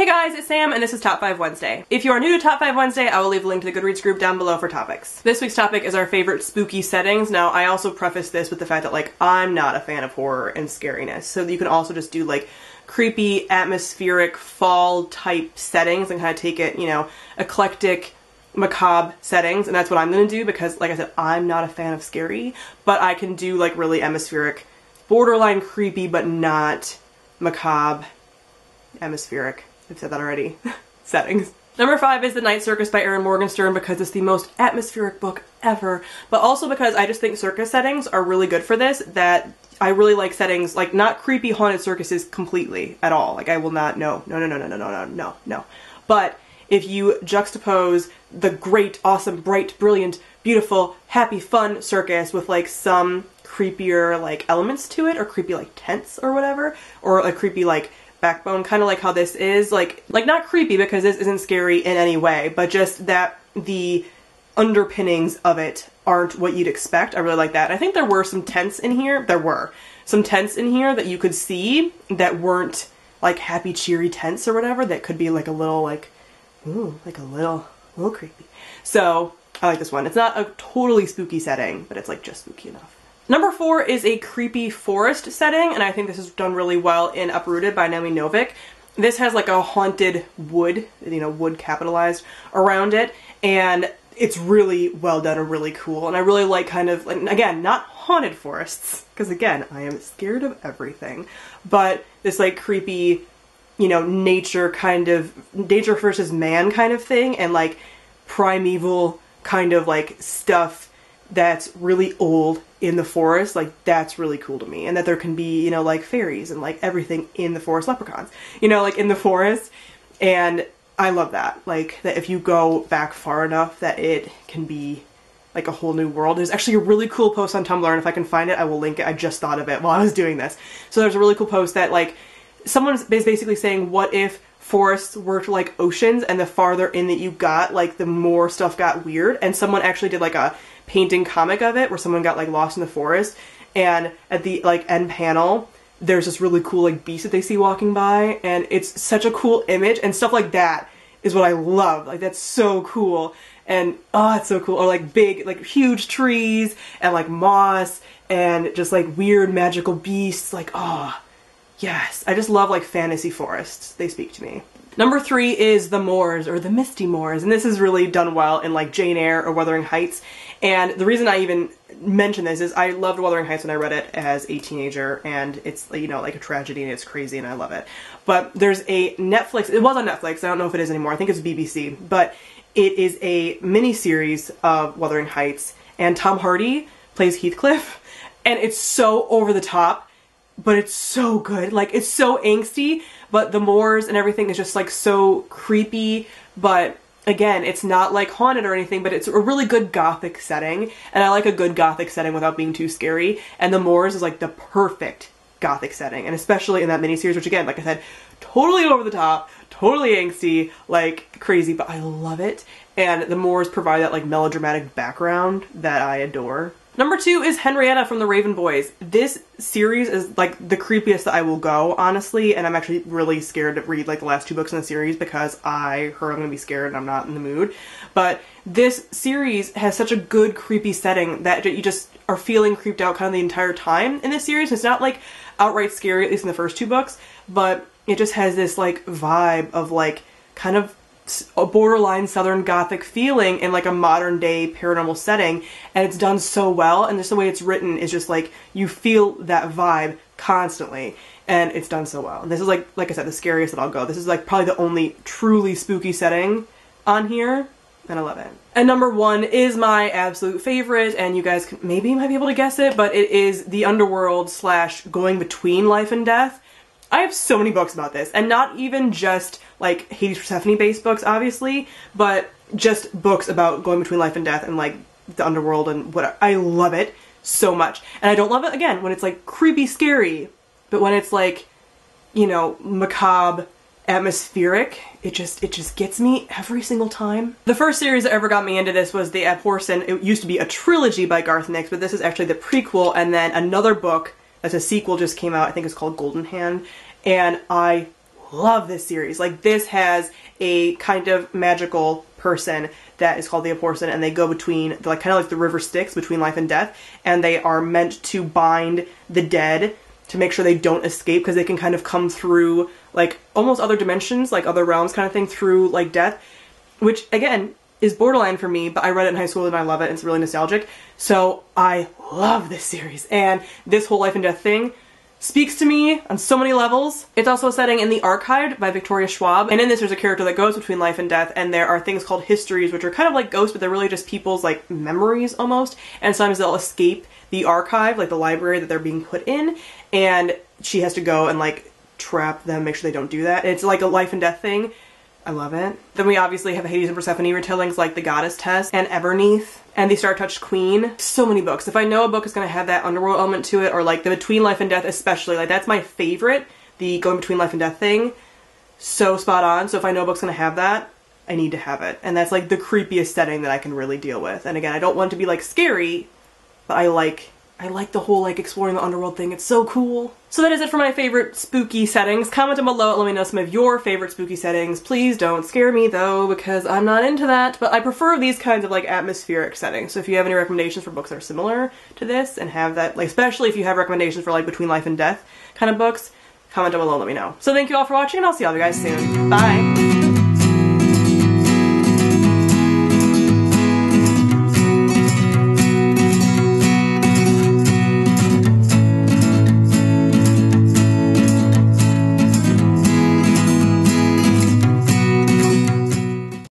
Hey guys, it's Sam and this is Top 5 Wednesday. If you are new to Top 5 Wednesday, I will leave a link to the Goodreads group down below for topics. This week's topic is our favorite spooky settings. Now, I also preface this with the fact that like I'm not a fan of horror and scariness, so you can also just do like creepy, atmospheric, fall type settings and kind of take it, you know, eclectic, macabre settings, and that's what I'm gonna do because, like I said, I'm not a fan of scary, but I can do like really atmospheric, borderline creepy, but not macabre, atmospheric. I've said that already. settings. Number five is The Night Circus by Erin Morgenstern because it's the most atmospheric book ever, but also because I just think circus settings are really good for this, that I really like settings, like not creepy haunted circuses completely at all. Like I will not, no, no, no, no, no, no, no, no, no, no. But if you juxtapose the great, awesome, bright, brilliant, beautiful, happy, fun circus with like some creepier like elements to it or creepy like tents or whatever or a creepy like backbone kind of like how this is like like not creepy because this isn't scary in any way but just that the underpinnings of it aren't what you'd expect. I really like that. I think there were some tents in here. There were some tents in here that you could see that weren't like happy cheery tents or whatever that could be like a little like ooh, like a little a little creepy. So, I like this one. It's not a totally spooky setting, but it's like just spooky enough. Number four is a creepy forest setting, and I think this is done really well in Uprooted by Naomi Novik. This has like a haunted wood, you know, wood capitalized around it, and it's really well done and really cool. And I really like kind of, like, again, not haunted forests, because again, I am scared of everything, but this like creepy, you know, nature kind of, nature versus man kind of thing, and like primeval kind of like stuff that's really old in the forest, like that's really cool to me. And that there can be, you know, like fairies and like everything in the forest, leprechauns, you know, like in the forest. And I love that. Like that if you go back far enough that it can be like a whole new world. There's actually a really cool post on Tumblr, and if I can find it, I will link it. I just thought of it while I was doing this. So there's a really cool post that like someone's basically saying, what if forests were like oceans, and the farther in that you got, like the more stuff got weird. And someone actually did like a painting comic of it where someone got like lost in the forest, and at the like end panel. There's this really cool like beast that they see walking by, and it's such a cool image and stuff like that is what I love. Like that's so cool. And oh, it's so cool. Or like big, like huge trees and like moss and just like weird magical beasts. Like, oh, yes. I just love like fantasy forests. They speak to me. Number three is the moors or the misty moors, and this is really done well in like Jane Eyre or Wuthering Heights. And the reason I even mention this is I loved Wuthering Heights when I read it as a teenager, and it's you know like a tragedy and it's crazy and I love it. But there's a Netflix. It was on Netflix. I don't know if it is anymore. I think it's BBC, but it is a mini series of Wuthering Heights, and Tom Hardy plays Heathcliff, and it's so over the top but it's so good. Like it's so angsty, but the moors and everything is just like so creepy, but again, it's not like haunted or anything, but it's a really good gothic setting. And I like a good gothic setting without being too scary. And the moors is like the perfect gothic setting. And especially in that miniseries, which again, like I said, totally over the top, totally angsty, like crazy, but I love it. And the moors provide that like melodramatic background that I adore. Number two is Henrietta from the Raven Boys. This series is like the creepiest that I will go, honestly, and I'm actually really scared to read like the last two books in the series because I heard I'm gonna be scared and I'm not in the mood. But this series has such a good creepy setting that you just are feeling creeped out kind of the entire time in this series. It's not like outright scary, at least in the first two books, but it just has this like vibe of like kind of a borderline southern gothic feeling in like a modern day paranormal setting and it's done so well and just the way it's written is just like you feel that vibe constantly and it's done so well. And this is like like i said the scariest that i'll go. This is like probably the only truly spooky setting on here and i love it. And number one is my absolute favorite and you guys maybe might be able to guess it but it is the underworld slash going between life and death I have so many books about this, and not even just like Hades Persephone based books, obviously, but just books about going between life and death and like the underworld and what I love it so much. And I don't love it again when it's like creepy scary, but when it's like, you know, macabre, atmospheric, it just it just gets me every single time. The first series that ever got me into this was the Abhorsen. It used to be a trilogy by Garth Nix, but this is actually the prequel and then another book as a sequel just came out. I think it's called Golden Hand, and I love this series. Like this has a kind of magical person that is called the Abhorsen, and they go between like kind of like the river Styx between life and death, and they are meant to bind the dead to make sure they don't escape because they can kind of come through like almost other dimensions, like other realms kind of thing through like death, which again is borderline for me, but I read it in high school and I love it. It's really nostalgic. So I love this series and this whole life and death thing speaks to me on so many levels. It's also a setting in The Archived by Victoria Schwab, and in this there's a character that goes between life and death, and there are things called histories, which are kind of like ghosts, but they're really just people's like memories almost, and sometimes they'll escape the archive, like the library that they're being put in, and she has to go and like trap them, make sure they don't do that. And it's like a life and death thing. I love it. Then we obviously have Hades and Persephone retellings like The Goddess Test and Everneath and The Star Touched Queen. So many books. If I know a book is going to have that underworld element to it, or like the Between Life and Death, especially, like that's my favorite. The going between life and death thing. So spot on. So if I know a book's going to have that, I need to have it. And that's like the creepiest setting that I can really deal with. And again, I don't want to be like scary, but I like I like the whole like exploring the underworld thing. It's so cool. So that is it for my favorite spooky settings. Comment down below let me know some of your favorite spooky settings. Please don't scare me though because I'm not into that, but I prefer these kinds of like atmospheric settings. So if you have any recommendations for books that are similar to this and have that, like especially if you have recommendations for like between life and death kind of books, comment down below let me know. So thank you all for watching and I'll see all you guys soon. Bye!